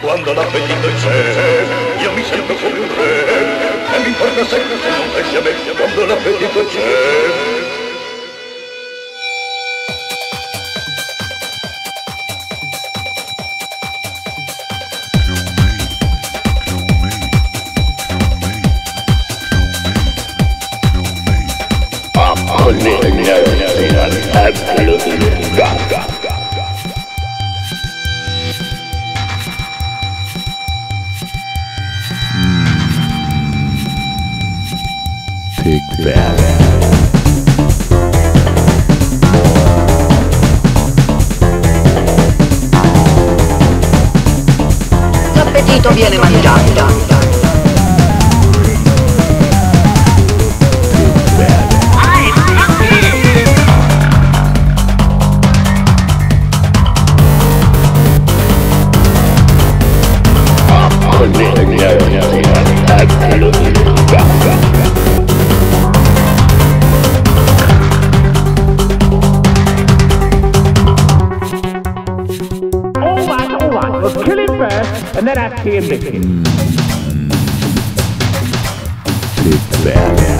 Quando l'appetito c'è, io mi sento come un re, e mi importa sempre se non esce a me, quando l'appetito c'è. Connecting everything kickback. L'appetito viene mangiato. But kill him first, and then I'll pay him the back.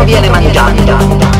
proviene mangiando.